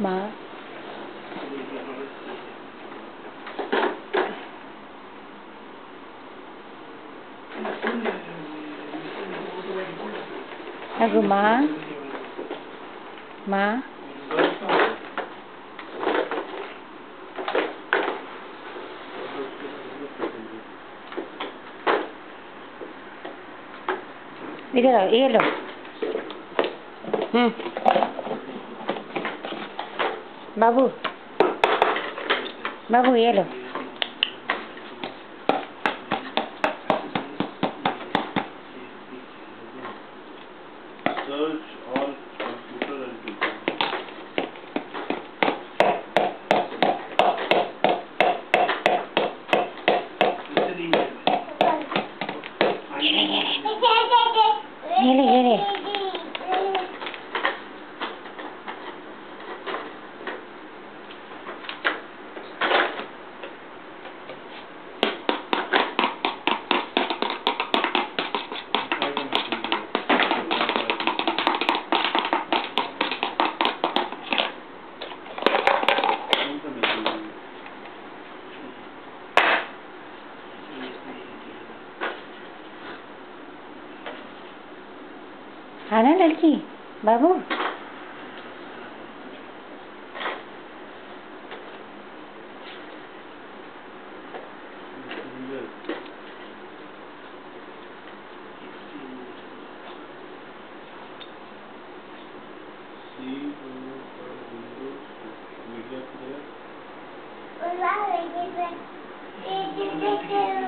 Má. Hago má. Má. Míralo, hígalo. Mm. Babu. Babu, yellow. Search all computer and computer. आना लड़की बाबू Thank you.